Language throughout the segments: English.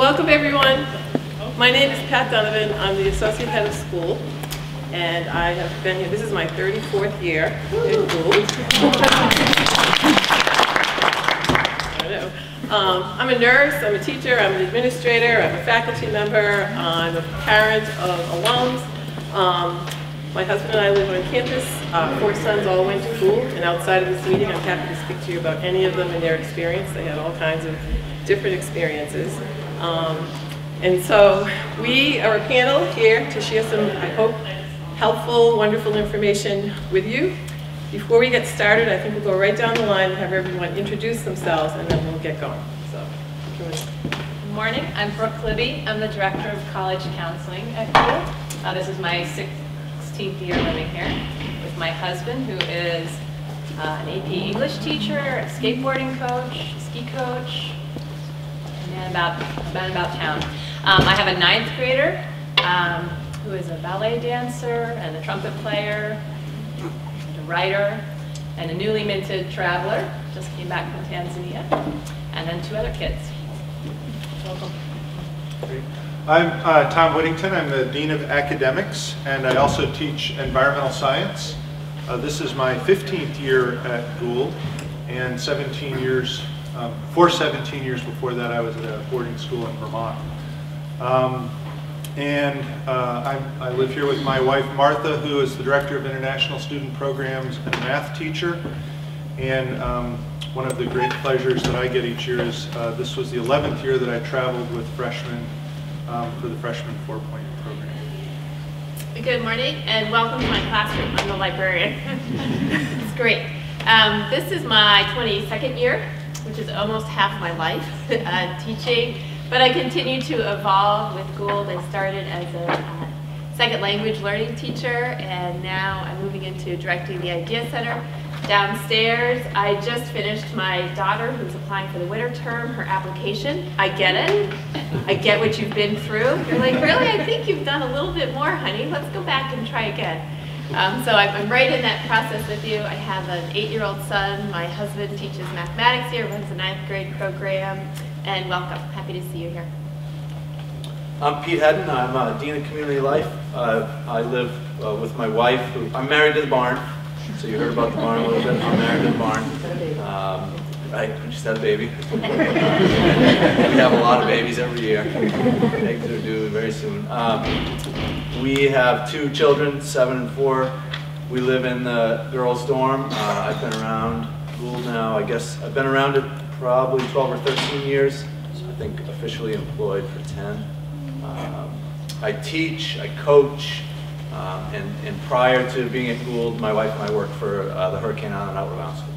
Welcome, everyone. My name is Pat Donovan. I'm the Associate Head of School, and I have been here, this is my 34th year in Gould. I know. Um, I'm a nurse, I'm a teacher, I'm an administrator, I'm a faculty member, I'm a parent of alums. Um, my husband and I live on campus. Four sons all went to school, and outside of this meeting, I'm happy to speak to you about any of them and their experience. They had all kinds of different experiences. Um, and so we are a panel here to share some, I hope, helpful, wonderful information with you. Before we get started, I think we'll go right down the line and have everyone introduce themselves, and then we'll get going. So, Good morning. I'm Brooke Libby. I'm the Director of College Counseling at Gould. Uh, this is my 16th year living here with my husband, who is uh, an AP English teacher, a skateboarding coach, ski coach, man about, man about town. Um, I have a ninth grader um, who is a ballet dancer and a trumpet player, and a writer, and a newly minted traveler, just came back from Tanzania, and then two other kids. Welcome. Great. I'm uh, Tom Whittington. I'm the Dean of Academics, and I also teach environmental science. Uh, this is my 15th year at Gould, and 17 years, um, for 17 years before that, I was at a boarding school in Vermont. Um, and uh, I'm, I live here with my wife Martha, who is the Director of International Student Programs and math teacher. And um, one of the great pleasures that I get each year is uh, this was the 11th year that I traveled with freshmen um, for the freshman four-point program. Good morning and welcome to my classroom. I'm the librarian. it's great. Um, this is my 22nd year, which is almost half my life uh, teaching, but I continue to evolve with Gould. I started as a uh, second language learning teacher and now I'm moving into directing the Idea Center downstairs. I just finished my daughter who's applying for the winter term, her application. I get it. I get what you've been through. You're like, really? I think you've done a little bit more, honey. Let's go back and try again. Um, so I'm, right in that process with you. I have an eight-year-old son. My husband teaches mathematics here, runs a ninth grade program. And welcome. Happy to see you here. I'm Pete Hedden. I'm uh, Dean of Community Life. Uh, I live uh, with my wife. Who, I'm married to the barn. So you heard about the barn a little bit. I'm married to the barn. Um, right, we just had a baby. we have a lot of babies every year. Eggs are due very soon. Um, we have two children, seven and four. We live in the girls' dorm. Uh, I've been around Gould now, I guess, I've been around it probably 12 or 13 years. I think officially employed for 10. Um, I teach, I coach, um, and, and, prior to being at Gould, my wife and I worked for uh, the Hurricane Island Outward Bound School.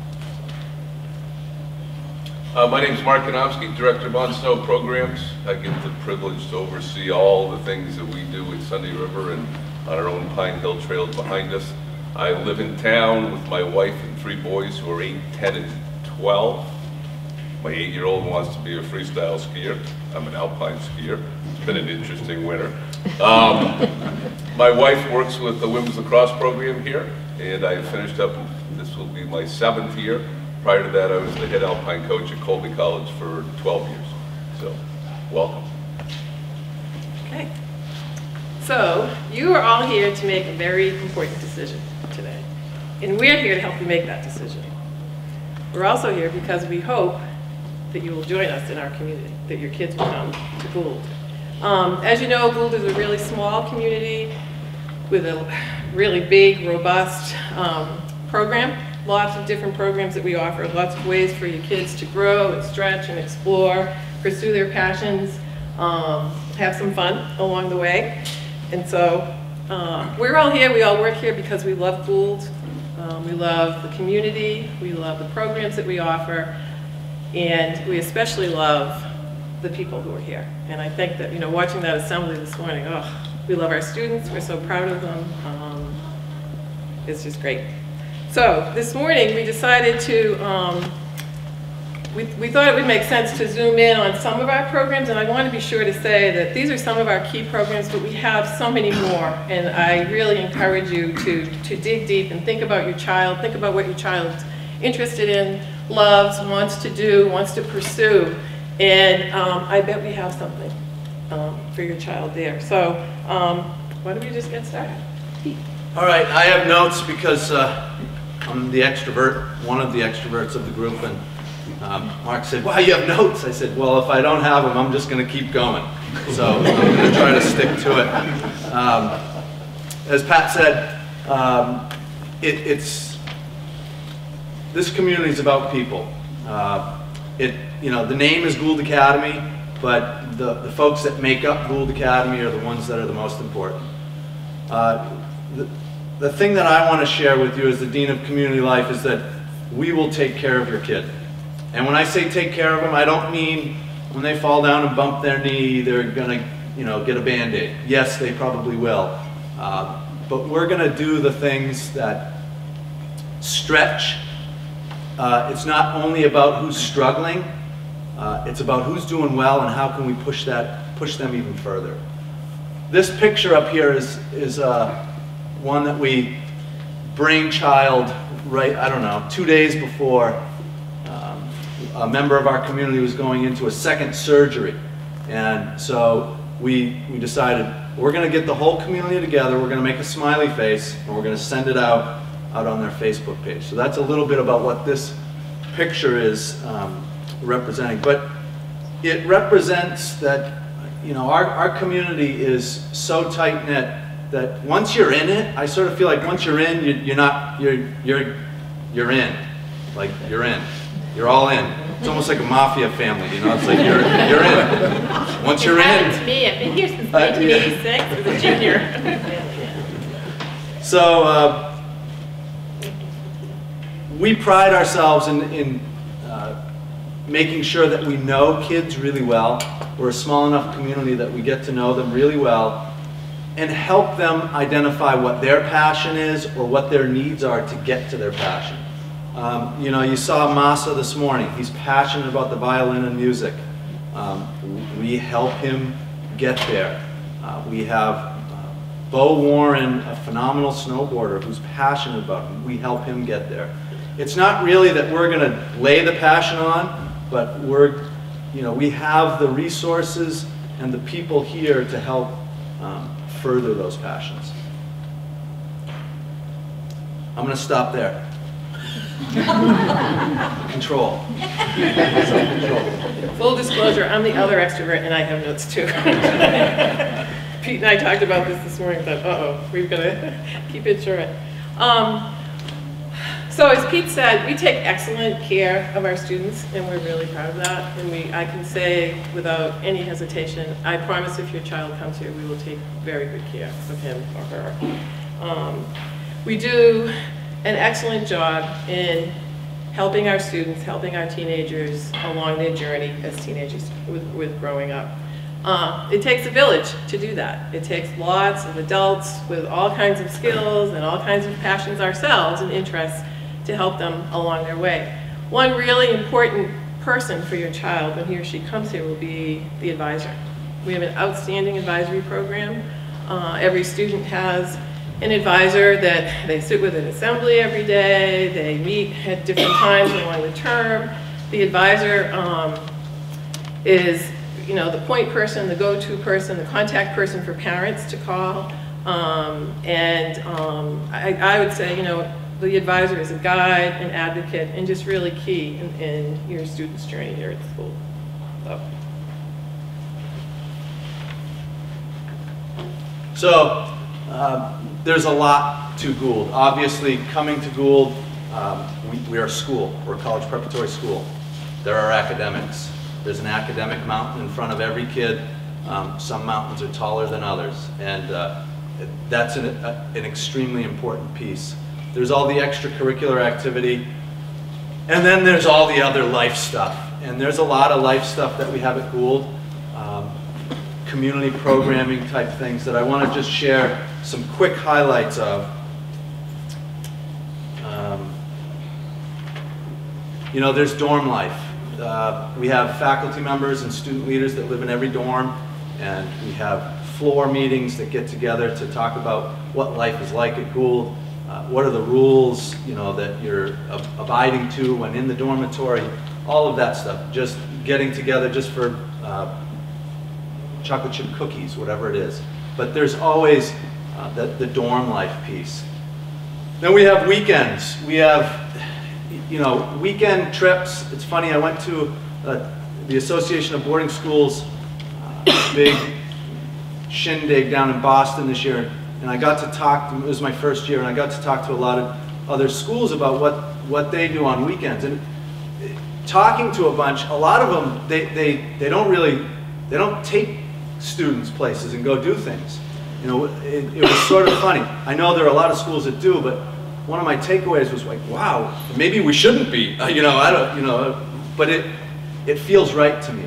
Uh, my name is Mark Konofsky, Director of On-Snow Programs. I get the privilege to oversee all the things that we do at Sunday River and on our own Pine Hill trails behind us. I live in town with my wife and three boys who are 8, 10, and 12. My eight-year-old wants to be a freestyle skier. I'm an alpine skier. It's been an interesting winter. Um, my wife works with the women's lacrosse program here, and I finished up, this will be my seventh year. Prior to that, I was the head alpine coach at Colby College for 12 years. So, welcome. Okay. So, you are all here to make a very important decision today. And we're here to help you make that decision. We're also here because we hope that you will join us in our community, that your kids will come to Gould. Um, as you know, Gould is a really small community with a really big, robust um, program. Lots of different programs that we offer, lots of ways for your kids to grow and stretch and explore, pursue their passions, um, have some fun along the way. And so uh, we're all here, we all work here because we love Gould. Um, we love the community, we love the programs that we offer, and we especially love the people who are here. And I think that, you know, watching that assembly this morning, oh, we love our students, we're so proud of them. Um, it's just great. So this morning we decided to, um, we, we thought it would make sense to zoom in on some of our programs, and I want to be sure to say that these are some of our key programs, but we have so many more, and I really encourage you to, to dig deep and think about your child, think about what your child's interested in, loves, wants to do, wants to pursue, And um, I bet we have something um, for your child there. So um, why don't we just get started? All right, I have notes because uh, I'm the extrovert, one of the extroverts of the group, and um, Mark said, "Wow, you have notes." I said, "Well, if I don't have them, I'm just going to keep going." So I'm going to try to stick to it. Um, as Pat said, um, it, it's this community is about people. Uh, it, you know, the name is Gould Academy, but the, the folks that make up Gould Academy are the ones that are the most important. Uh, the, the thing that I want to share with you as the Dean of Community Life is that we will take care of your kid. And when I say take care of them, I don't mean when they fall down and bump their knee, they're going to, you know, get a Band-Aid. Yes, they probably will. Uh, but we're going to do the things that stretch. Uh, it's not only about who's struggling, uh, it's about who's doing well and how can we push that, push them even further. This picture up here is, is uh, one that we brainchild right, I don't know, two days before um, a member of our community was going into a second surgery. And so we, we decided we're going to get the whole community together, we're going to make a smiley face, and we're going to send it out, out on their Facebook page. So that's a little bit about what this picture is um, representing. But it represents that, you know, our, our community is so tight-knit that once you're in it, I sort of feel like once you're in, you, you're not, you're, you're, you're in. Like, you're in. You're all in. It's almost like a mafia family, you know? It's like you're, you're in. Once you're in, to me. I've been here since Uh, yeah. 1986 as a junior. So uh, we pride ourselves in, in uh, making sure that we know kids really well. We're a small enough community that we get to know them really well and help them identify what their passion is or what their needs are to get to their passion. Um, you know, you saw Masa this morning. He's passionate about the violin and music. Um, we help him get there. Uh, we have uh, Bo Warren, a phenomenal snowboarder who's passionate about it. We help him get there. It's not really that we're going to lay the passion on, but we're, you know, we have the resources and the people here to help um, further those passions. I'm going to stop there. Control. Self-control. Full disclosure, I'm the other extrovert and I have notes too. Pete and I talked about this this morning, but uh-oh, we've got to keep it short. Um, so as Pete said, we take excellent care of our students and we're really proud of that. And we, I can say without any hesitation, I promise if your child comes here, we will take very good care of him or her. Um, we do an excellent job in helping our students, helping our teenagers along their journey as teenagers with, with growing up. Uh, it takes a village to do that. It takes lots of adults with all kinds of skills and all kinds of passions ourselves and interests to help them along their way. One really important person for your child when he or she comes here will be the advisor. We have an outstanding advisory program. Uh, every student has an advisor that they sit with at assembly every day, they meet at different times along the term. The advisor um, is, you know, the point person, the go-to person, the contact person for parents to call. Um, and um, I, I would say, you know, the advisor is a guide, an advocate, and just really key in, in your student's journey here at the school. So. So, um, there's a lot to Gould. Obviously, coming to Gould, um, we, we are a school. We're a college preparatory school. There are academics. There's an academic mountain in front of every kid. Um, some mountains are taller than others, and uh, that's an, a, an extremely important piece. There's all the extracurricular activity, and then there's all the other life stuff. And there's a lot of life stuff that we have at Gould. Um, community programming type things that I want to just share some quick highlights of. Um, you know, there's dorm life. Uh, we have faculty members and student leaders that live in every dorm, and we have floor meetings that get together to talk about what life is like at Gould, uh, what are the rules, you know, that you're ab- abiding to when in the dormitory, all of that stuff. Just getting together just for uh, chocolate chip cookies, whatever it is. But there's always uh, the, the dorm life piece. Then we have weekends. We have, you know, weekend trips. It's funny, I went to uh, the Association of Boarding Schools uh, big shindig down in Boston this year, and I got to talk, it was my first year, and I got to talk to a lot of other schools about what, what they do on weekends. And talking to a bunch, a lot of them, they, they, they don't really, they don't take students places and go do things. You know, it, it was sort of funny. I know there are a lot of schools that do, but one of my takeaways was like, wow, maybe we shouldn't be. Uh, you know, I don't, you know, but it, it feels right to me.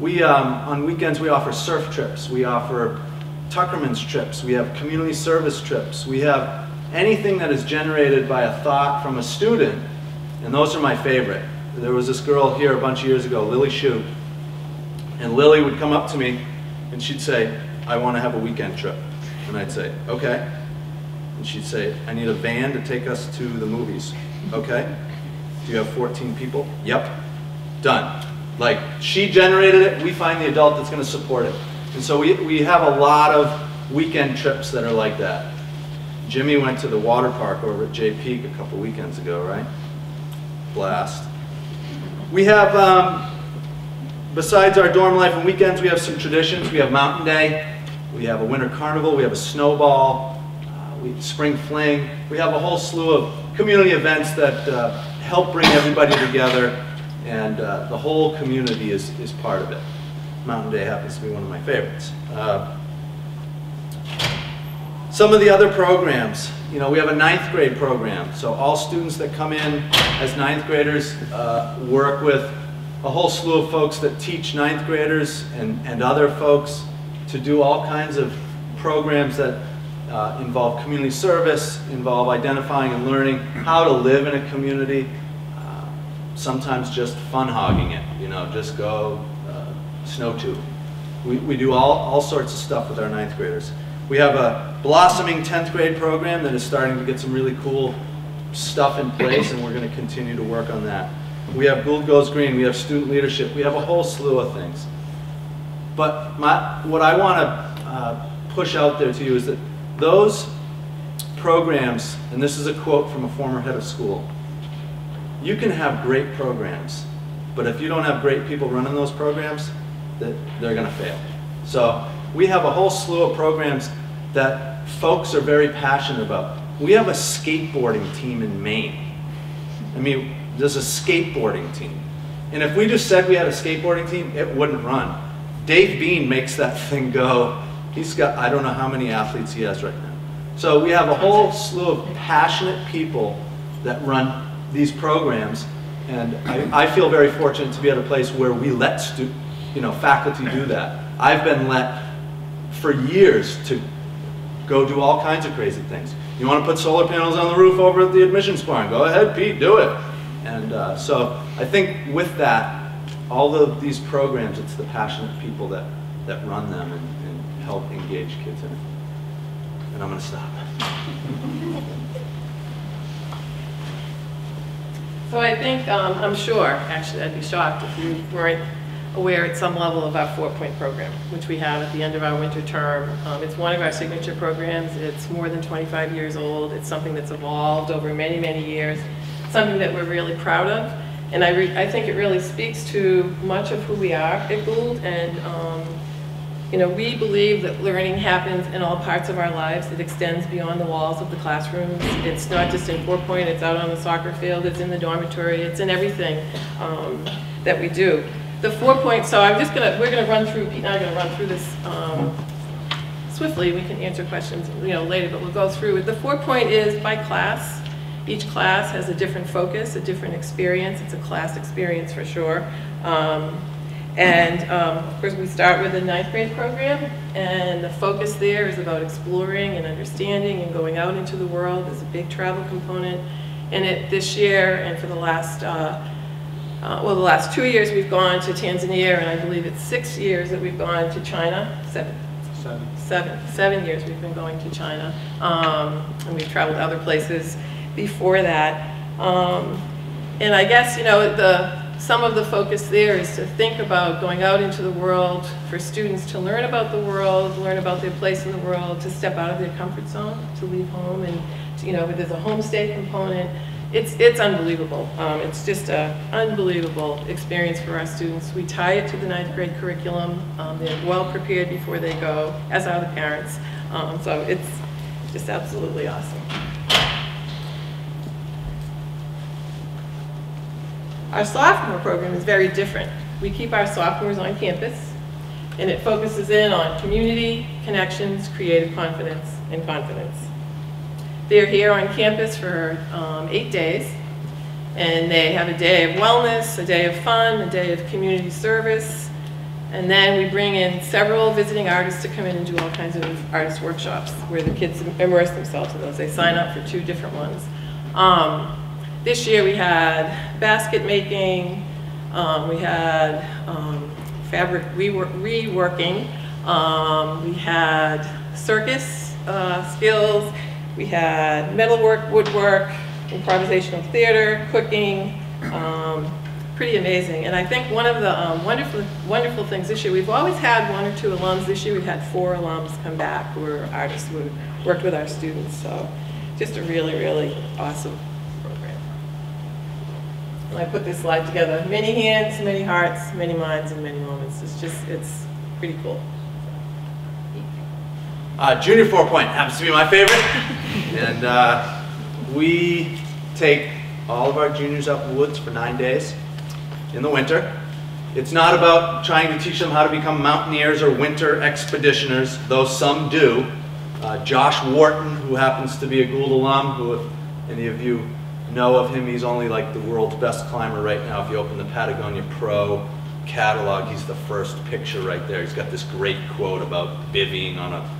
We, um, on weekends, we offer surf trips. We offer Tuckerman's trips. We have community service trips. We have anything that is generated by a thought from a student, and those are my favorite. There was this girl here a bunch of years ago, Lily Shue, and Lily would come up to me and she'd say, I want to have a weekend trip. And I'd say, okay. And she'd say, I need a van to take us to the movies. Okay. Do you have 14 people? Yep. Done. Like, she generated it, we find the adult that's going to support it. And so we, we have a lot of weekend trips that are like that. Jimmy went to the water park over at Jay Peak a couple weekends ago, right? Blast. We have, um, besides our dorm life and weekends, we have some traditions. We have Mountain Day, we have a winter carnival, we have a snowball, uh, we, spring fling. We have a whole slew of community events that uh, help bring everybody together, and uh, the whole community is, is part of it. Mountain Day happens to be one of my favorites. Uh, some of the other programs, you know, we have a ninth grade program. So all students that come in as ninth graders uh, work with a whole slew of folks that teach ninth graders and, and other folks to do all kinds of programs that uh, involve community service, involve identifying and learning how to live in a community, uh, sometimes just fun hogging it, you know, just go snow tube. We, we do all, all sorts of stuff with our ninth graders. We have a blossoming 10th grade program that is starting to get some really cool stuff in place and we're going to continue to work on that. We have Gould Goes Green, we have student leadership, we have a whole slew of things. But my, what I want to uh, push out there to you is that those programs, and this is a quote from a former head of school, you can have great programs, but if you don't have great people running those programs, that they're going to fail. So we have a whole slew of programs that folks are very passionate about. We have a skateboarding team in Maine. I mean, there's a skateboarding team. And if we just said we had a skateboarding team, it wouldn't run. Dave Bean makes that thing go. He's got, I don't know how many athletes he has right now. So we have a whole slew of passionate people that run these programs. And I, I feel very fortunate to be at a place where we let stu you know, faculty do that. I've been let for years to go do all kinds of crazy things. You want to put solar panels on the roof over at the admissions barn? Go ahead, Pete, do it. And uh, so I think with that, all of these programs, it's the passionate people that, that run them and, and help engage kids in it. And I'm going to stop. So I think, um, I'm sure, actually, I'd be shocked if you weren't aware at some level of our four-point program, which we have at the end of our winter term. Um, it's one of our signature programs. It's more than 25 years old. It's something that's evolved over many, many years, something that we're really proud of. And I, I think it really speaks to much of who we are at Gould. And, um, you know, we believe that learning happens in all parts of our lives. It extends beyond the walls of the classrooms. It's not just in four-point, it's out on the soccer field, it's in the dormitory, it's in everything um, that we do the four points, so I'm just gonna, we're gonna run through, Pete and I are gonna run through this um, swiftly. We can answer questions, you know, later, but we'll go through it. The four point is by class. Each class has a different focus, a different experience. It's a class experience for sure. Um, and um, of course, we start with the ninth grade program, and the focus there is about exploring and understanding and going out into the world. There's a big travel component in it this year, and for the last uh, uh, well, the last two years we've gone to Tanzania, and I believe it's six years that we've gone to China. Seven. Seven. Seven. Seven years we've been going to China. Um, and we've traveled to other places before that. Um, and I guess, you know, the some of the focus there is to think about going out into the world for students to learn about the world, learn about their place in the world, to step out of their comfort zone, to leave home, and you know, there's a homestay component. It's it's unbelievable. Um, it's just an unbelievable experience for our students. We tie it to the ninth grade curriculum. Um, they're well prepared before they go, as are the parents. Um, so it's just absolutely awesome. Our sophomore program is very different. We keep our sophomores on campus, and it focuses in on community, connections, creative confidence, and confidence. They're here on campus for um, eight days, and they have a day of wellness, a day of fun, a day of community service, and then we bring in several visiting artists to come in and do all kinds of artist workshops where the kids immerse themselves in those. They sign up for two different ones. Um, this year we had basket making, um, we had um, fabric rework, reworking, um, we had circus uh, skills, we had metalwork, woodwork, improvisational theater, cooking, um, pretty amazing. And I think one of the um, wonderful, wonderful things this year, we've always had one or two alums. This year we've had four alums come back who are artists who worked with our students. So just a really, really awesome program. I put this slide together. Many hands, many hearts, many minds, and many moments. It's just, it's pretty cool. Uh, junior four point happens to be my favorite. and uh, we take all of our juniors in the woods for nine days in the winter. It's not about trying to teach them how to become mountaineers or winter expeditioners, though some do. Uh, Josh Wharton, who happens to be a Gould alum, who if any of you know of him, he's only like the world's best climber right now. If you open the Patagonia Pro catalog, he's the first picture right there. He's got this great quote about bivvying on a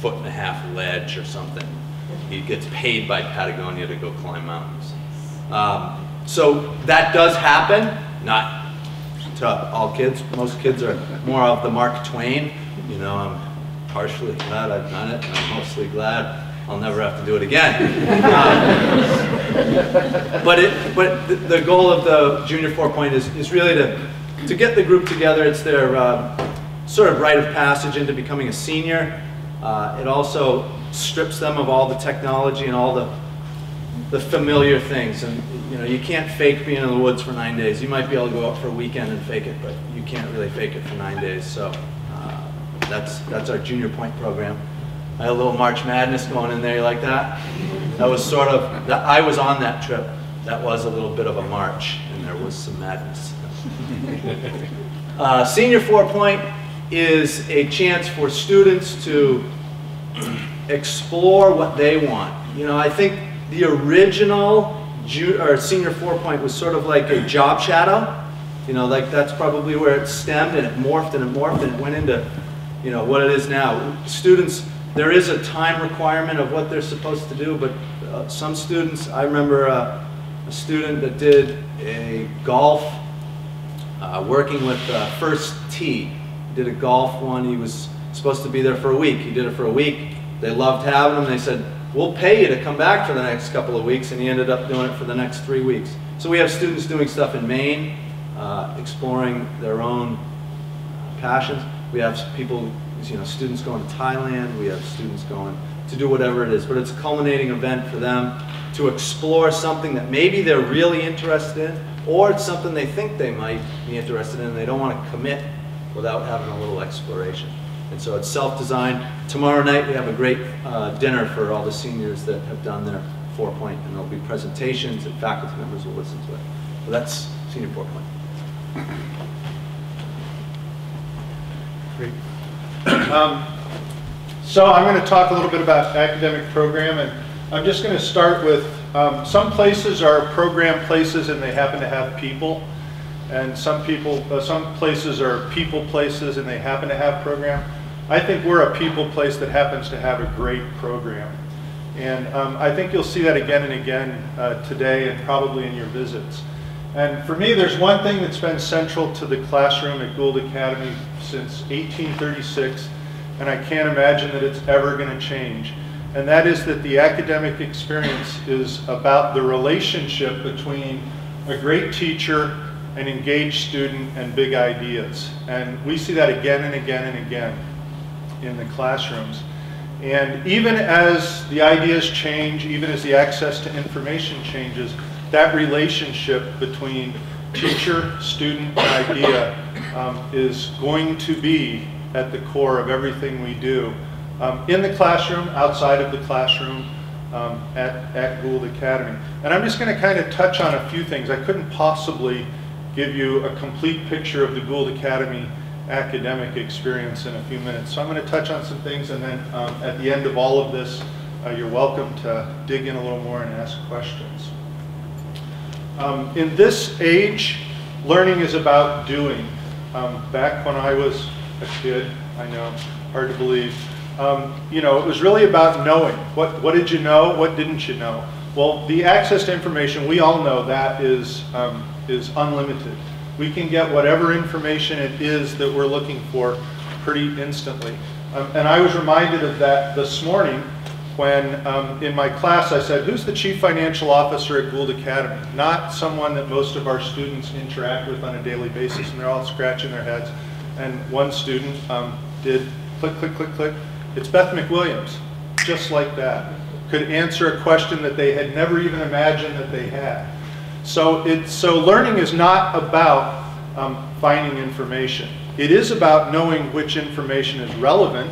foot and a half ledge or something. He gets paid by Patagonia to go climb mountains. Um, so that does happen, not to all kids. Most kids are more of the Mark Twain. You know, I'm partially glad I've done it, and I'm mostly glad I'll never have to do it again. Um, but it, but the, the, goal of the Junior Four Point is, is really to, to get the group together. It's their uh, sort of rite of passage into becoming a senior. Uh, it also strips them of all the technology and all the the familiar things. And you know, you can't fake being in the woods for nine days. You might be able to go out for a weekend and fake it, but you can't really fake it for nine days. So uh, that's that's our junior point program. I had a little March Madness going in there. You like that? That was sort of. That, I was on that trip. That was a little bit of a march, and there was some madness. uh, senior four point is a chance for students to explore what they want. You know, I think the original or senior four point was sort of like a job shadow. You know, like that's probably where it stemmed and it morphed and it morphed and it went into, you know, what it is now. Students, there is a time requirement of what they're supposed to do, but uh, some students, I remember uh, a student that did a golf, uh, working with uh, First Tee, did a golf one. He was supposed to be there for a week. He did it for a week. They loved having him. They said, we'll pay you to come back for the next couple of weeks, and he ended up doing it for the next three weeks. So we have students doing stuff in Maine, uh, exploring their own passions. We have people, you know, students going to Thailand. We have students going to do whatever it is, but it's a culminating event for them to explore something that maybe they're really interested in, or it's something they think they might be interested in, and they don't want to commit without having a little exploration. And so it's self-designed. Tomorrow night we have a great uh, dinner for all the seniors that have done their four point, and there'll be presentations and faculty members will listen to it. So that's senior four point. Great. Um, so I'm going to talk a little bit about academic program, and I'm just going to start with um, some places are program places and they happen to have people, and some people, uh, some places are people places and they happen to have program. I think we're a people place that happens to have a great program. And um, I think you'll see that again and again uh, today and probably in your visits. And for me, there's one thing that's been central to the classroom at Gould Academy since 1836, and I can't imagine that it's ever going to change. And that is that the academic experience is about the relationship between a great teacher an engaged student, and big ideas. And we see that again and again and again in the classrooms. And even as the ideas change, even as the access to information changes, that relationship between teacher, student, and idea um, is going to be at the core of everything we do um, in the classroom, outside of the classroom, um, at, at Gould Academy. And I'm just going to kind of touch on a few things. I couldn't possibly give you a complete picture of the Gould Academy academic experience in a few minutes. So I'm going to touch on some things and then um, at the end of all of this, uh, you're welcome to dig in a little more and ask questions. Um, in this age, learning is about doing. Um, back when I was a kid, I know, hard to believe, um, you know, it was really about knowing. What, what did you know? What didn't you know? Well, the access to information, we all know that is, um, is unlimited. We can get whatever information it is that we're looking for pretty instantly. Um, and I was reminded of that this morning when um, in my class I said, who's the chief financial officer at Gould Academy? Not someone that most of our students interact with on a daily basis and they're all scratching their heads. And one student um, did click, click, click, click. It's Beth McWilliams, just like that. Could answer a question that they had never even imagined that they had. So, it, so learning is not about um, finding information. It is about knowing which information is relevant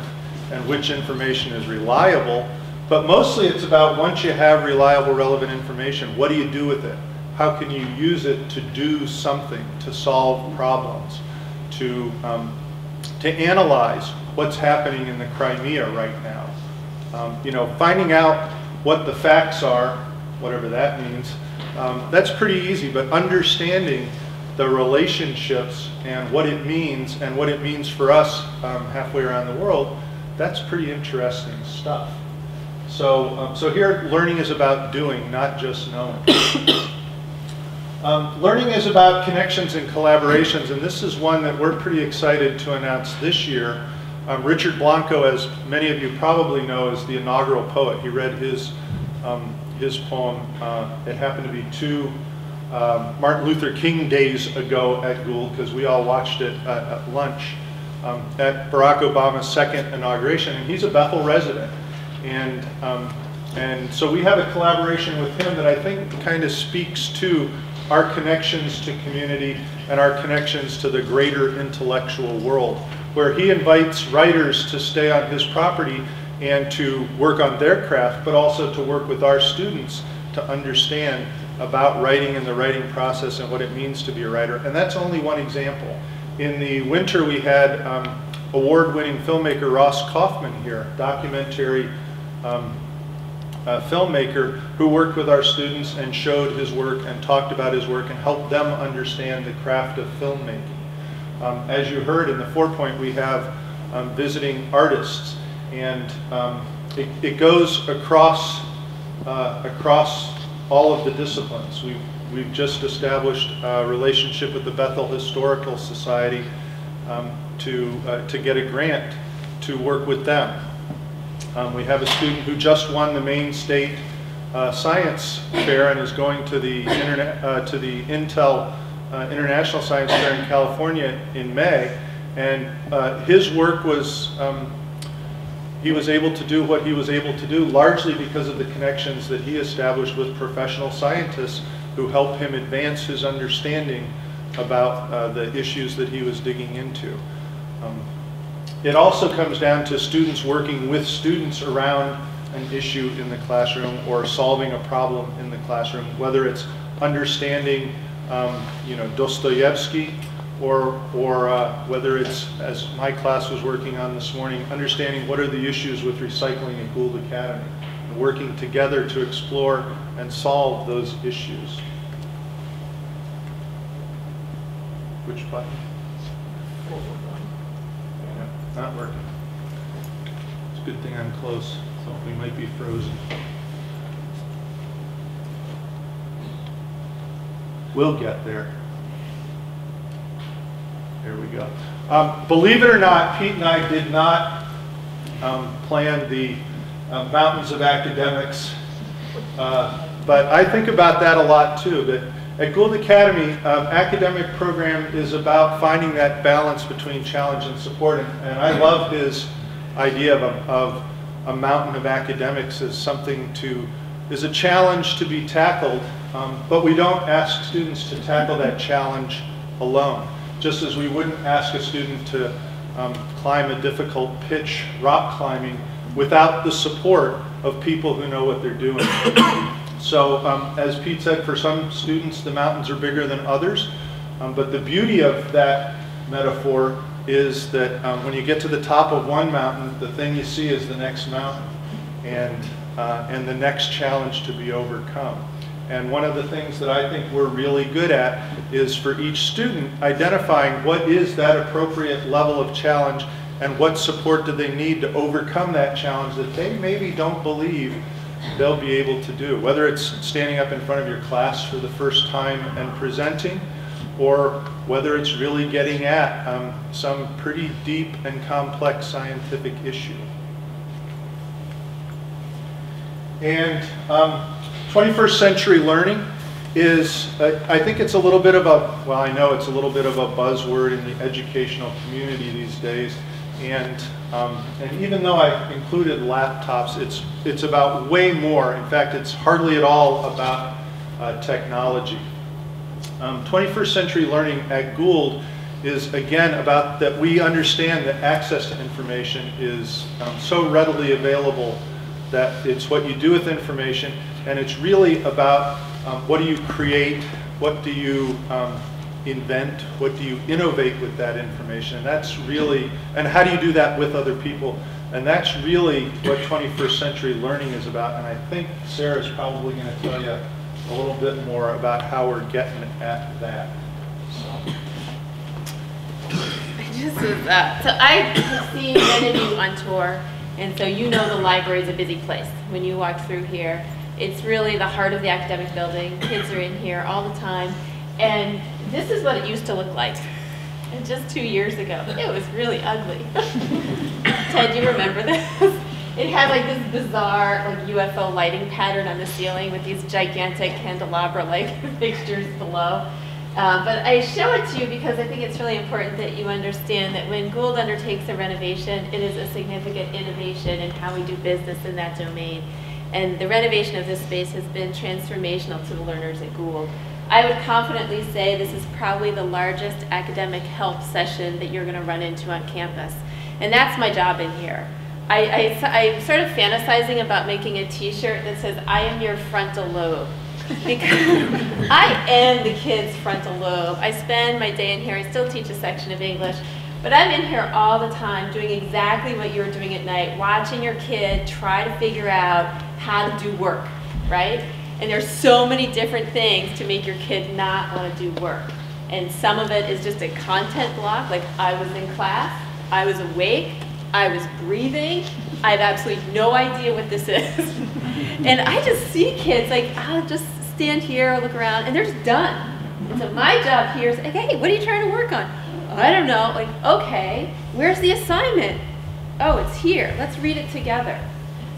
and which information is reliable, but mostly it's about once you have reliable, relevant information, what do you do with it? How can you use it to do something, to solve problems, to, um, to analyze what's happening in the Crimea right now? Um, you know, finding out what the facts are, whatever that means, um, that's pretty easy, but understanding the relationships and what it means and what it means for us um, halfway around the world, that's pretty interesting stuff. So, um, so here learning is about doing, not just knowing. Um, learning is about connections and collaborations, and this is one that we're pretty excited to announce this year. Um, Richard Blanco, as many of you probably know, is the inaugural poet. He read his, um, his poem. Uh, it happened to be two um, Martin Luther King days ago at Gould, because we all watched it at, at lunch um, at Barack Obama's second inauguration, and he's a Bethel resident. And, um, and so we have a collaboration with him that I think kind of speaks to our connections to community and our connections to the greater intellectual world, where he invites writers to stay on his property and to work on their craft, but also to work with our students to understand about writing and the writing process and what it means to be a writer. And that's only one example. In the winter, we had um, award-winning filmmaker Ross Kauffman here, documentary um, uh, filmmaker who worked with our students and showed his work and talked about his work and helped them understand the craft of filmmaking. Um, as you heard in the four point, we have um, visiting artists and um, it, it, goes across, uh, across all of the disciplines. We've, we've just established a relationship with the Bethel Historical Society um, to, uh, to get a grant to work with them. Um, we have a student who just won the Maine State uh, Science Fair and is going to the, internet, uh, to the Intel uh, International Science Fair in California in May. And uh, his work was um, he was able to do what he was able to do largely because of the connections that he established with professional scientists who helped him advance his understanding about uh, the issues that he was digging into. Um, it also comes down to students working with students around an issue in the classroom or solving a problem in the classroom, whether it's understanding, um, you know, Dostoevsky or, or uh, whether it's, as my class was working on this morning, understanding what are the issues with recycling at Gould Academy, and working together to explore and solve those issues. Which button? Yeah, not working. It's a good thing I'm close, so we might be frozen. We'll get there. There we go. Um, believe it or not, Pete and I did not um, plan the uh, Mountains of Academics, uh, but I think about that a lot too, that At Gould Academy, um, academic program is about finding that balance between challenge and support. And, and I love his idea of a, of a mountain of academics as something to, is a challenge to be tackled, um, but we don't ask students to tackle that challenge alone. Just as we wouldn't ask a student to um, climb a difficult pitch rock climbing without the support of people who know what they're doing. So um, as Pete said, for some students, the mountains are bigger than others. Um, but the beauty of that metaphor is that um, when you get to the top of one mountain, the thing you see is the next mountain and, uh, and the next challenge to be overcome. And one of the things that I think we're really good at is for each student identifying what is that appropriate level of challenge and what support do they need to overcome that challenge that they maybe don't believe they'll be able to do. Whether it's standing up in front of your class for the first time and presenting, or whether it's really getting at um, some pretty deep and complex scientific issue. And um, 21st century learning is, uh, I think it's a little bit of a, well, I know it's a little bit of a buzzword in the educational community these days. And, um, and even though I included laptops, it's, it's about way more. In fact, it's hardly at all about uh, technology. Um, 21st century learning at Gould is again about that we understand that access to information is um, so readily available that it's what you do with information and it's really about um, what do you create, what do you um, invent, what do you innovate with that information, and that's really, and how do you do that with other people, and that's really what 21st century learning is about, and I think Sarah's probably going to tell you a little bit more about how we're getting at that. So. This is, uh, so I've seen many of you on tour, and so you know the library is a busy place. When you walk through here, it's really the heart of the academic building. Kids are in here all the time, and this is what it used to look like. And just two years ago, it was really ugly. Ted, you remember this? It had like this bizarre like UFO lighting pattern on the ceiling with these gigantic candelabra-like fixtures below. Uh, but I show it to you because I think it's really important that you understand that when Gould undertakes a renovation, it is a significant innovation in how we do business in that domain. And the renovation of this space has been transformational to the learners at Gould. I would confidently say this is probably the largest academic help session that you're going to run into on campus. And that's my job in here. I, I, I'm sort of fantasizing about making a t-shirt that says, I am your frontal lobe. Because I am the kid's frontal lobe. I spend my day in here, I still teach a section of English, but I'm in here all the time doing exactly what you're doing at night, watching your kid try to figure out how to do work, right? And there's so many different things to make your kid not want to do work. And some of it is just a content block, like I was in class, I was awake, I was breathing. I have absolutely no idea what this is. and I just see kids like, I'll just stand here, look around, and they're just done. And so my job here is, like, hey, what are you trying to work on? I don't know. Like, okay, where's the assignment? Oh, it's here. Let's read it together.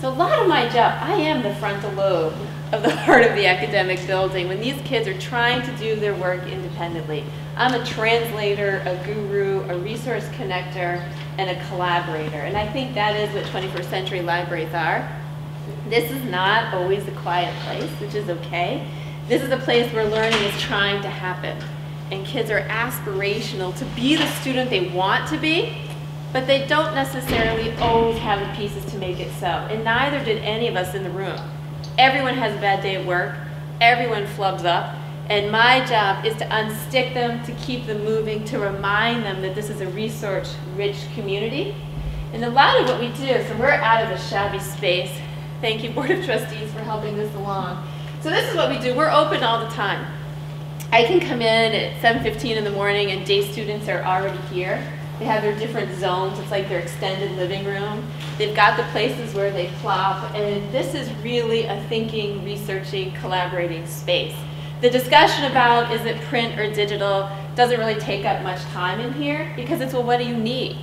So a lot of my job, I am the frontal lobe of the heart of the academic building when these kids are trying to do their work independently. I'm a translator, a guru, a resource connector, and a collaborator. And I think that is what 21st century libraries are. This is not always a quiet place, which is okay. This is a place where learning is trying to happen. And kids are aspirational to be the student they want to be, but they don't necessarily always have the pieces to make it so. And neither did any of us in the room. Everyone has a bad day at work. Everyone flubs up. And my job is to unstick them, to keep them moving, to remind them that this is a resource-rich community. And a lot of what we do, so we're out of a shabby space. Thank you, Board of Trustees, for helping this along. So this is what we do. We're open all the time. I can come in at 7.15 in the morning and day students are already here. They have their different zones. It's like their extended living room. They've got the places where they plop. And this is really a thinking, researching, collaborating space. The discussion about is it print or digital doesn't really take up much time in here because it's, well, what do you need?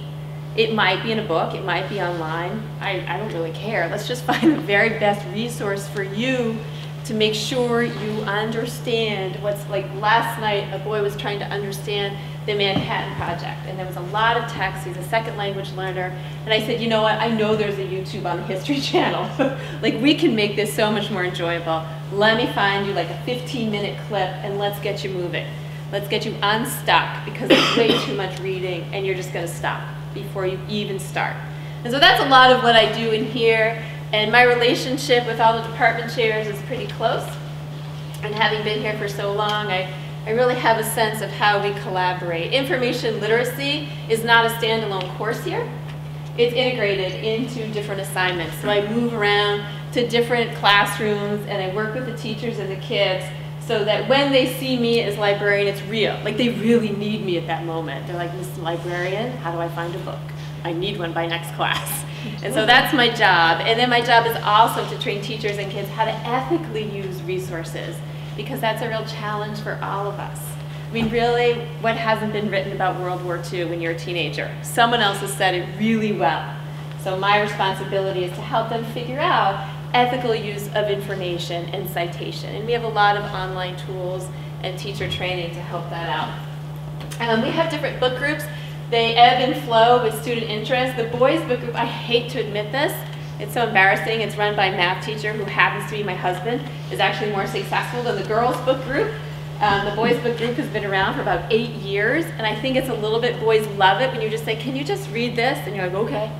It might be in a book, it might be online. I, I don't really care. Let's just find the very best resource for you to make sure you understand what's like last night a boy was trying to understand the Manhattan Project and there was a lot of text he's a second language learner and I said you know what? I know there's a YouTube on the History Channel. Like we can make this so much more enjoyable. Let me find you like a 15 minute clip and let's get you moving. Let's get you unstuck because it's way too much reading and you're just going to stop before you even start. And so that's a lot of what I do in here and my relationship with all the department chairs is pretty close. And having been here for so long, I, I really have a sense of how we collaborate. Information literacy is not a standalone course here. It's integrated into different assignments. So I move around to different classrooms and I work with the teachers and the kids so that when they see me as librarian, it's real. Like they really need me at that moment. They're like, Miss Librarian, how do I find a book? I need one by next class. And so that's my job. And then my job is also to train teachers and kids how to ethically use resources because that's a real challenge for all of us. I mean, really, what hasn't been written about World War II when you're a teenager? Someone else has said it really well. So my responsibility is to help them figure out ethical use of information and citation. And we have a lot of online tools and teacher training to help that out. Um, we have different book groups. They ebb and flow with student interest. The boys book group, I hate to admit this, it's so embarrassing. It's run by a math teacher who happens to be my husband, is actually more successful than the girls book group. Um, the boys book group has been around for about eight years, and I think it's a little bit, boys love it when you just say, can you just read this? And you're like, okay.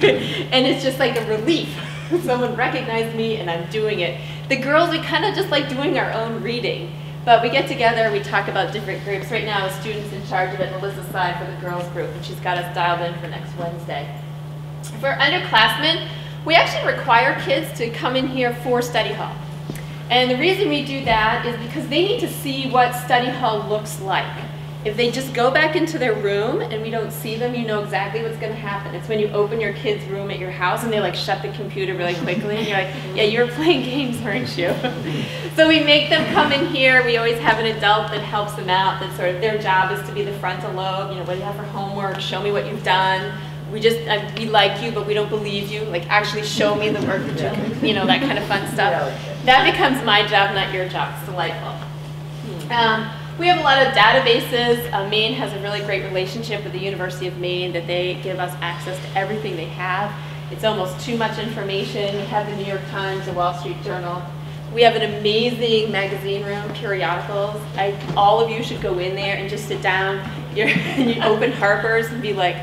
and it's just like a relief. Someone recognized me and I'm doing it. The girls, we kind of just like doing our own reading. But we get together, we talk about different groups. Right now, a student's in charge of it, Melissa Saad for the girls group, and she's got us dialed in for next Wednesday. For underclassmen, we actually require kids to come in here for study hall. And the reason we do that is because they need to see what study hall looks like. If they just go back into their room and we don't see them, you know exactly what's going to happen. It's when you open your kid's room at your house and they like shut the computer really quickly and you're like, yeah, you were playing games, weren't you? so we make them come in here. We always have an adult that helps them out. That sort of their job is to be the frontal lobe. You know, what do you have for homework? Show me what you've done. We just uh, we like you, but we don't believe you. Like actually show me the work that you, can, you know, that kind of fun stuff. That becomes my job, not your job. It's delightful. Um, we have a lot of databases. Uh, Maine has a really great relationship with the University of Maine that they give us access to everything they have. It's almost too much information. We have the New York Times, the Wall Street Journal. We have an amazing magazine room, periodicals. I, all of you should go in there and just sit down and you open Harper's and be like,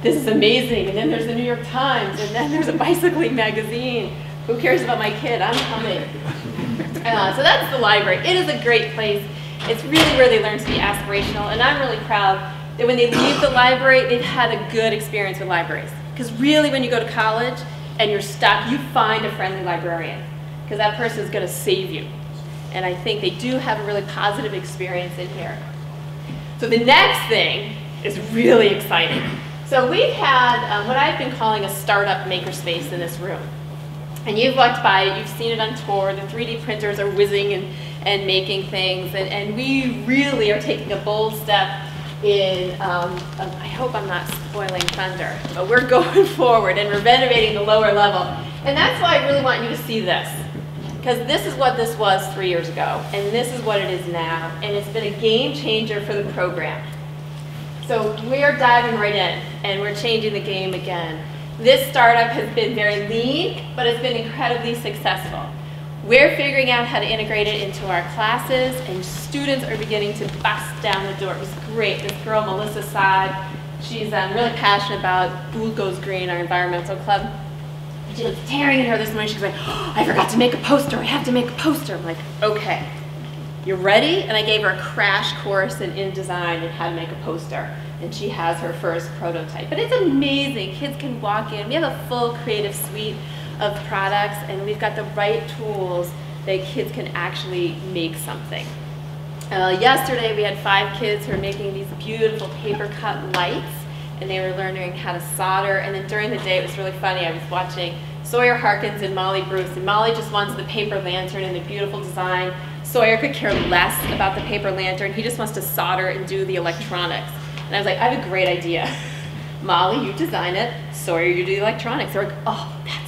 this is amazing. And then there's the New York Times, and then there's a bicycling magazine. Who cares about my kid? I'm coming. Uh, so that's the library. It is a great place. It's really where they learn to be aspirational, and I'm really proud that when they leave the library, they've had a good experience with libraries. Because really, when you go to college and you're stuck, you find a friendly librarian, because that person is going to save you. And I think they do have a really positive experience in here. So the next thing is really exciting. So we've had um, what I've been calling a startup makerspace in this room. And you've walked by it, you've seen it on tour, the 3D printers are whizzing and and making things. And, and we really are taking a bold step in, um, um, I hope I'm not spoiling thunder, but we're going forward and we're renovating the lower level. And that's why I really want you to see this. Because this is what this was three years ago, and this is what it is now, and it's been a game changer for the program. So we're diving right in, and we're changing the game again. This startup has been very lean, but it's been incredibly successful. We're figuring out how to integrate it into our classes, and students are beginning to bust down the door. It was great. This girl, Melissa Saad, she's um, really passionate about Goes Green, our environmental club. She was tearing at her this morning. She's like, oh, I forgot to make a poster. I have to make a poster. I'm like, okay, you're ready? And I gave her a crash course in InDesign and how to make a poster. And she has her first prototype. But it's amazing. Kids can walk in. We have a full creative suite of products and we've got the right tools that kids can actually make something. Uh, yesterday we had five kids who were making these beautiful paper cut lights and they were learning how to solder and then during the day it was really funny. I was watching Sawyer Harkins and Molly Bruce and Molly just wants the paper lantern and the beautiful design. Sawyer could care less about the paper lantern. He just wants to solder and do the electronics. And I was like, I have a great idea. Molly, you design it. Sawyer, you do the electronics. They're like, oh, that's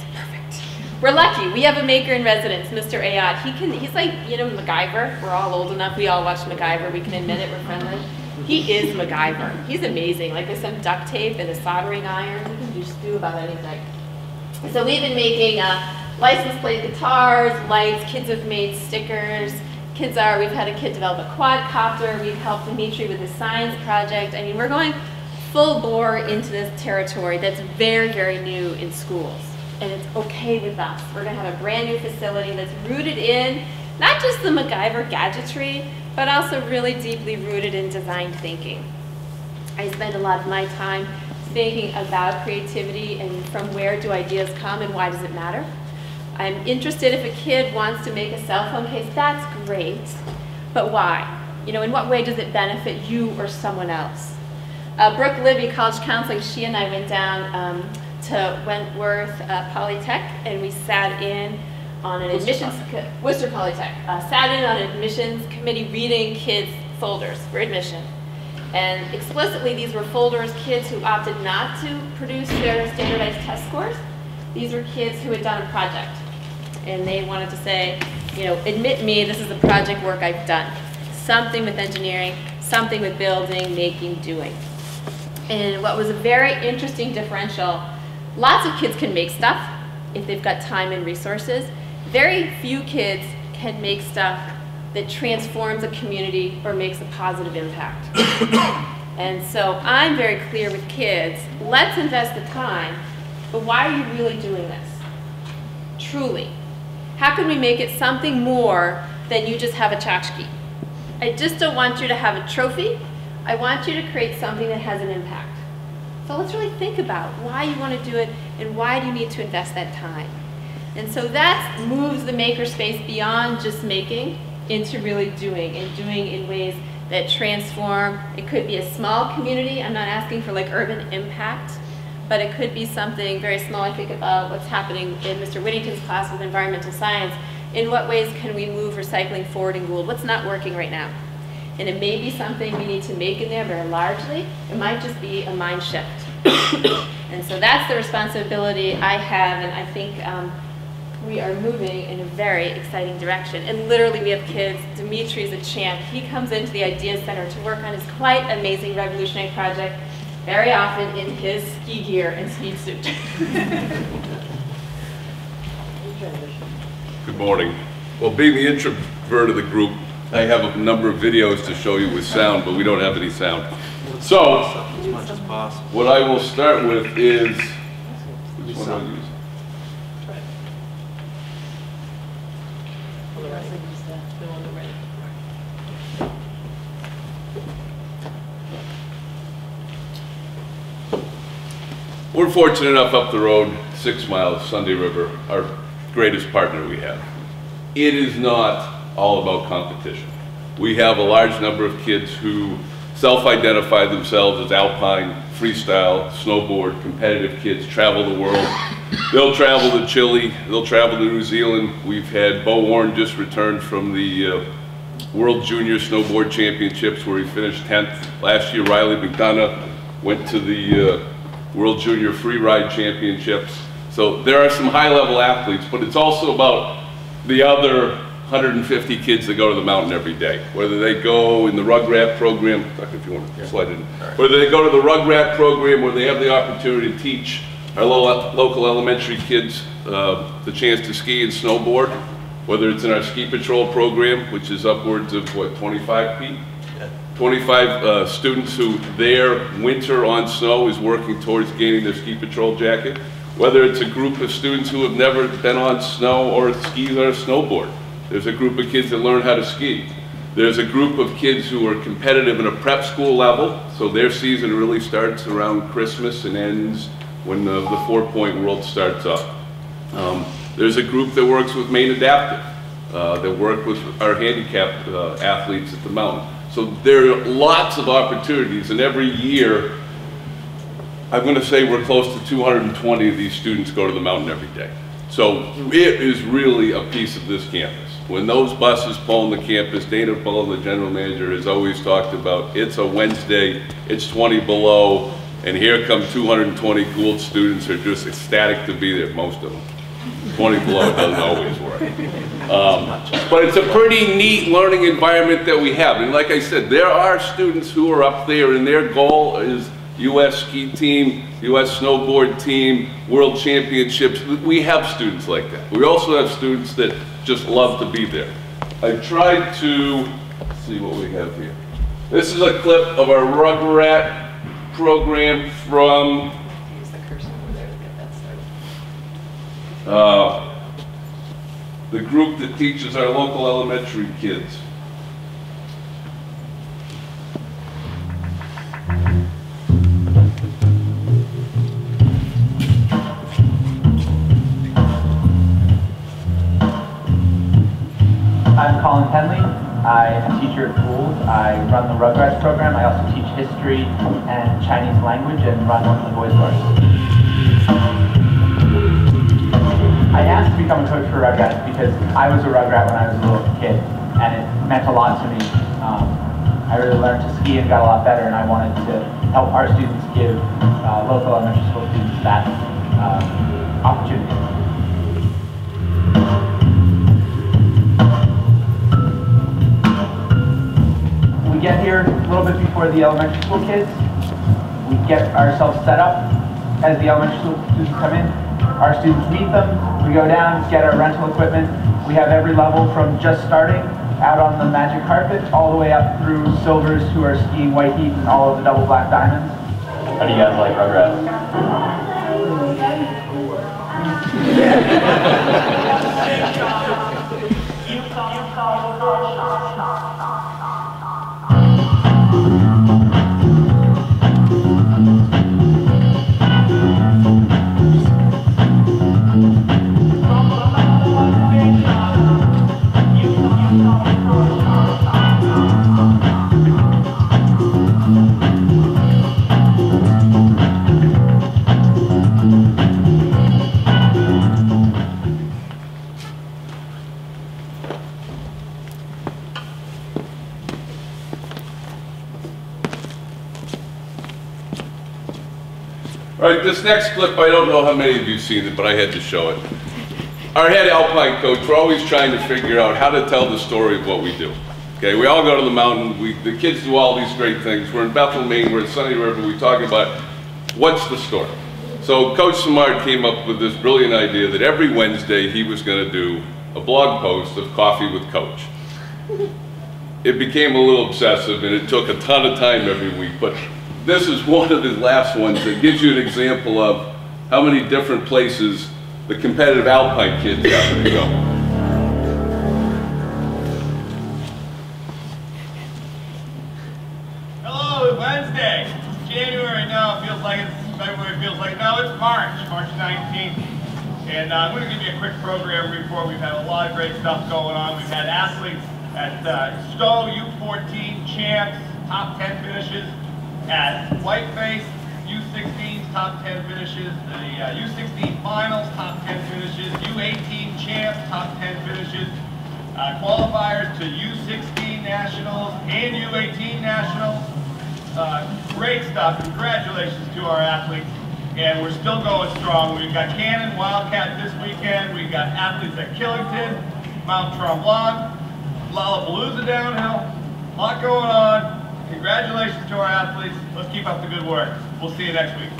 we're lucky. We have a maker in residence, Mr. Ayad. He can, he's like, you know, MacGyver. We're all old enough. We all watch MacGyver. We can admit it. We're friendly. He is MacGyver. He's amazing. Like with some duct tape and a soldering iron, he can just do about anything. So we've been making uh, license plate guitars, lights. Kids have made stickers. Kids are. We've had a kid develop a quadcopter. We've helped Dimitri with his science project. I mean, we're going full bore into this territory that's very, very new in schools. And it's okay with us. We're going to have a brand new facility that's rooted in not just the MacGyver gadgetry, but also really deeply rooted in design thinking. I spend a lot of my time thinking about creativity and from where do ideas come and why does it matter. I'm interested if a kid wants to make a cell phone case, that's great, but why? You know, in what way does it benefit you or someone else? Uh, Brooke Libby, College Counseling, she and I went down um, to Wentworth uh, Polytech and we sat in on an admissions, co- Worcester Polytech, uh, sat in on an admissions committee reading kids' folders for admission. And explicitly, these were folders, kids who opted not to produce their standardized test scores. These were kids who had done a project. And they wanted to say, you know, admit me, this is the project work I've done. Something with engineering, something with building, making, doing. And what was a very interesting differential, lots of kids can make stuff if they've got time and resources. Very few kids can make stuff that transforms a community or makes a positive impact. and so I'm very clear with kids, let's invest the time, but why are you really doing this? Truly. How can we make it something more than you just have a tchotchke? I just don't want you to have a trophy. I want you to create something that has an impact. So let's really think about why you want to do it and why do you need to invest that time. And so that moves the makerspace beyond just making into really doing and doing in ways that transform. It could be a small community. I'm not asking for like urban impact, but it could be something very small. I think about what's happening in Mr. Whittington's class with environmental science. In what ways can we move recycling forward in Gould? What's not working right now? And it may be something we need to make in there very largely. It might just be a mind shift. and so that's the responsibility I have, and I think um, we are moving in a very exciting direction. And literally, we have kids. Dimitri's a champ. He comes into the Idea Center to work on his quite amazing revolutionary project, very often in his ski gear and ski suit. Good morning. Well, being the introvert of the group, I have a number of videos to show you with sound, but we don't have any sound. So, what I will start with is, which one use? We're fortunate enough up the road, six miles, Sunday River, our greatest partner we have. It is not all about competition. We have a large number of kids who self-identify themselves as alpine, freestyle, snowboard, competitive kids, travel the world. They'll travel to Chile, they'll travel to New Zealand. We've had Bo Warren just returned from the uh, World Junior Snowboard Championships where he finished 10th. Last year, Riley McDonough went to the uh, World Junior Free Ride Championships. So there are some high-level athletes, but it's also about the other 150 kids that go to the mountain every day. Whether they go in the Rug Rat program, if you want to slide in. Whether they go to the Rug Rat program where they have the opportunity to teach our lo- local elementary kids uh, the chance to ski and snowboard, whether it's in our ski patrol program, which is upwards of, what, 25 feet? 25 uh, students who their winter on snow is working towards gaining their ski patrol jacket, whether it's a group of students who have never been on snow or skis or a snowboard. There's a group of kids that learn how to ski. There's a group of kids who are competitive in a prep school level, so their season really starts around Christmas and ends when the, the four-point world starts up. Um, there's a group that works with Maine Adaptive, uh, that work with our handicapped uh, athletes at the mountain. So there are lots of opportunities, and every year, I'm going to say we're close to 220 of these students go to the mountain every day. So it is really a piece of this campus. When those buses pull on the campus, Dana Bullen, the general manager, has always talked about, it's a Wednesday, it's 20 below, and here come 220 Gould students who are just ecstatic to be there, most of them. 20 below doesn't always work. Um, But it's a pretty neat learning environment that we have. And like I said, there are students who are up there and their goal is US ski team, US snowboard team, world championships. We have students like that. We also have students that just love to be there. I tried to, see what we have here. This is a clip of our Rugrat program from Use the cursor over there to get that started. uh, the group that teaches our local elementary kids. Gould. I run the Rugrats program. I also teach history and Chinese language and run one of the boys' bars. I asked to become a coach for Rugrats because I was a Rugrat when I was a little kid, and it meant a lot to me. Um, I really learned to ski and got a lot better, and I wanted to help our students give uh, local elementary school students that uh, opportunity. Get here a little bit before the elementary school kids. We get ourselves set up as the elementary school students come in. Our students meet them. We go down, get our rental equipment. We have every level from just starting out on the magic carpet all the way up through silvers who are skiing white heat and all of the double black diamonds. How do you guys like Rugrats? All right, this next clip, I don't know how many of you have seen it, but I had to show it. Our head alpine coach, we're always trying to figure out how to tell the story of what we do. Okay, we all go to the mountain, we, the kids do all these great things. We're in Bethel, Maine, we're at Sunday River, we talk about what's the story. So Coach Samard came up with this brilliant idea that every Wednesday he was gonna do a blog post of Coffee with Coach. It became a little obsessive and it took a ton of time every week, but this is one of the last ones that gives you an example of how many different places the competitive alpine kids have to go. Hello, it's Wednesday. January now. It feels like it's February. Feels like no, it's March, March 19th. And uh, I'm going to give you a quick program report. We've had a lot of great stuff going on. We've had athletes at uh, Stowe U14 champs, top 10 finishes. At Whiteface U16's top 10 finishes. The uh, U16 finals, top 10 finishes. U18 champs, top 10 finishes uh, qualifiers to U16 nationals and U18 nationals. Uh, great stuff. Congratulations to our athletes. And we're still going strong. We've got Cannon Wildcat this weekend. We've got athletes at Killington, Mount Tremblant, Lollapalooza downhill. A lot going on. Congratulations to our athletes. Let's keep up the good work. We'll see you next week.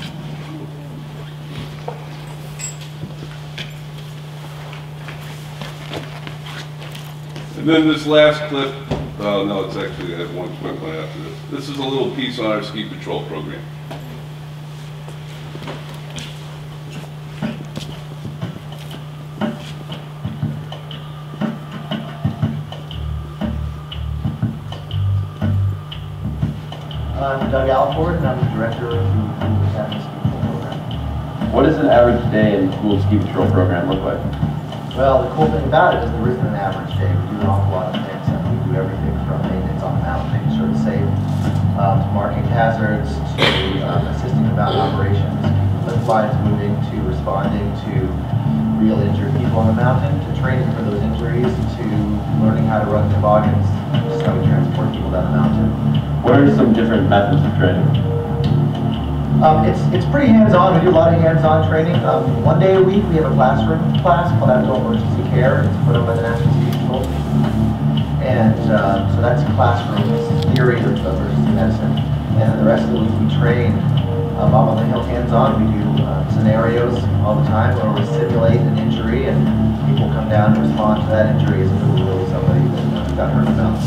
And then this last clip, uh, no, it's actually, I have one quick one after this. This is a little piece on our ski patrol program. I'm Doug Alford, and I'm the director of the Gould Academy Ski Patrol Program. What does an average day in Gould Ski Patrol program look like? Well, the cool thing about it is there isn't an average day. We do an awful lot of things, and we do everything from maintenance on the mountain, making sure it's safe, um, to marking hazards, to um, assisting with mountain operations, lift lines moving, to responding to real injured people on the mountain, to training for those injuries, to learning how to run toboggans, how we transport people down the mountain. What are some different methods of training? Um, it's, it's pretty hands-on, we do a lot of hands-on training. Um, one day a week, we have a classroom class called Outdoor Emergency Care, it's put on by the National Institute. And, uh, so that's classroom theory of emergency medicine. And then the rest of the week, we train, um, up on the hill hands-on, we do, uh, scenarios all the time where we simulate an injury and people come down and respond to that injury as if it was somebody that uh, got hurt enough.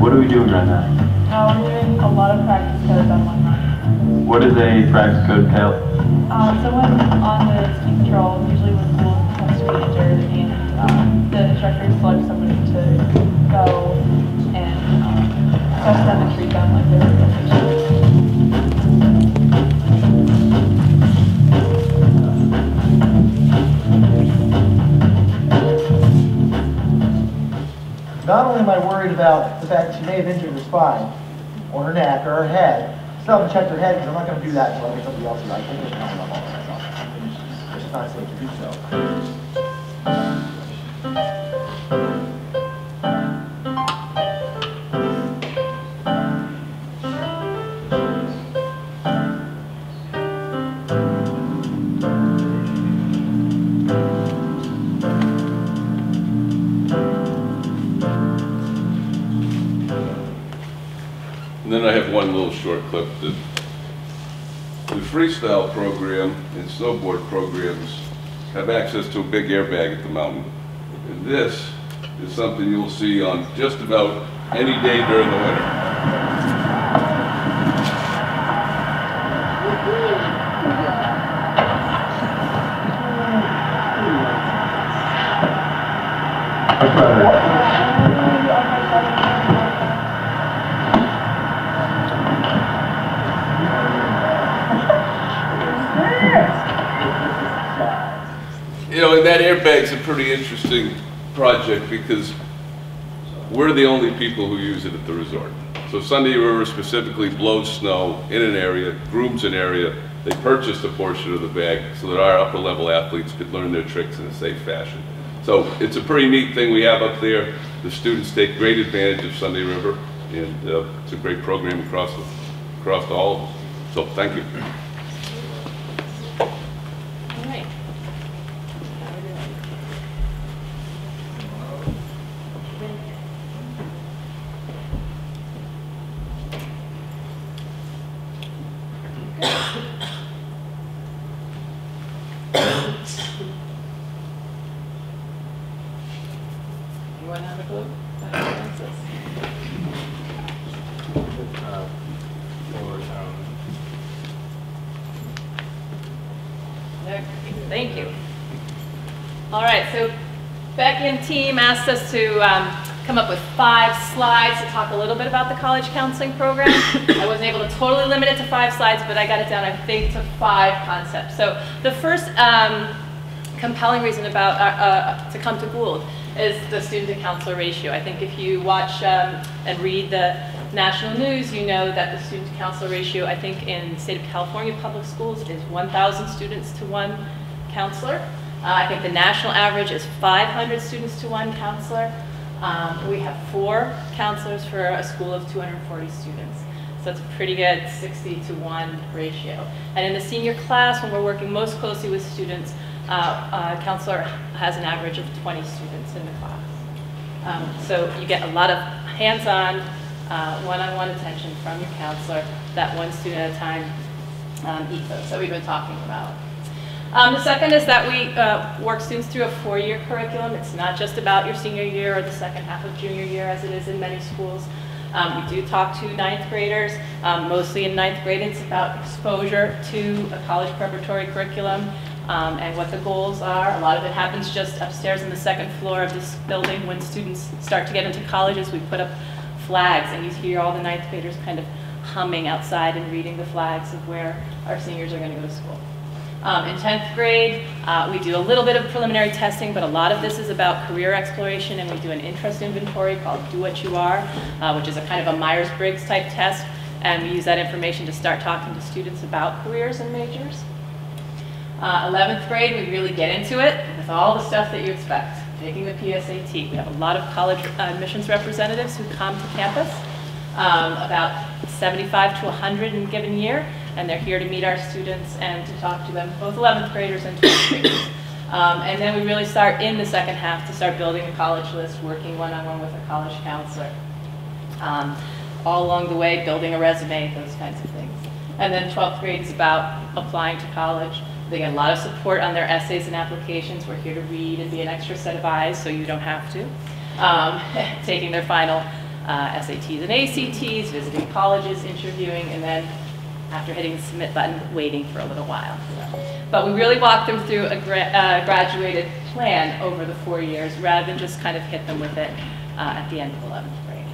What are we doing right now? Uh, we're doing a lot of practice codes on one run. What is a practice code entail? Um, someone on the ski patrol, usually when school becomes to be injured, and um, the instructor selects somebody to go and um, test them am I worried about the fact that she may have injured her spine, or her neck, or her head, still haven't checked her head, because I'm not gonna do that until I get somebody else who I myself. It's not safe to do so. And then I have one little short clip that the freestyle program and snowboard programs have access to a big airbag at the mountain. And this is something you'll see on just about any day during the winter. That airbag's a pretty interesting project because we're the only people who use it at the resort. So Sunday River specifically blows snow in an area, grooms an area. They purchased a portion of the bag so that our upper level athletes could learn their tricks in a safe fashion. So it's a pretty neat thing we have up there. The students take great advantage of Sunday River and uh, it's a great program across, the- across all of us. So thank you. All right. How we doing? Anyone have a clue? about how to answer this? Okay, Thank you. All right, so Becky and team asked us to um, come up with five slides to talk a little bit about the college counseling program. I wasn't able to totally limit it to five slides, but I got it down, I think, to five concepts. So the first um, compelling reason about, uh, uh, to come to Gould is the student to counselor ratio. I think if you watch um, and read the national news, you know that the student to counselor ratio, I think in the state of California public schools is 1,000 students to one counselor. Uh, I think the national average is 500 students to one counselor. Um, we have four counselors for a school of 240 students. So it's a pretty good 60 to 1 ratio. And in the senior class, when we're working most closely with students, uh, counselor has an average of 20 students in the class. Um, so you get a lot of hands-on, uh, one-on-one attention from your counselor, that one student at a time um, ethos that we've been talking about. Um, the second is that we uh, work students through a four-year curriculum. It's not just about your senior year or the second half of junior year as it is in many schools. Um, we do talk to ninth graders, um, mostly in ninth grade. It's about exposure to a college preparatory curriculum um, and what the goals are. A lot of it happens just upstairs in the second floor of this building when students start to get into colleges. We put up flags and you hear all the ninth graders kind of humming outside and reading the flags of where our seniors are going to go to school. Um, in 10th grade, uh, we do a little bit of preliminary testing, but a lot of this is about career exploration, and we do an interest inventory called Do What You Are, uh, which is a kind of a Myers-Briggs type test, and we use that information to start talking to students about careers and majors. Uh, 11th grade, we really get into it with all the stuff that you expect. Taking the PSAT. We have a lot of college uh, admissions representatives who come to campus, um, about 75 to 100 in a given year, and they're here to meet our students and to talk to them, both 11th graders and 12th graders. Um, and then we really start in the second half to start building a college list, working one-on-one with a college counselor. Um, all along the way, building a resume, those kinds of things. And then 12th grade is about applying to college. They get a lot of support on their essays and applications. We're here to read and be an extra set of eyes, so you don't have to. Um, taking their final uh, SATs and ACTs, visiting colleges, interviewing, and then after hitting the submit button, waiting for a little while. But we really walk them through a gra uh, graduated plan over the four years rather than just kind of hit them with it uh, at the end of 11th grade.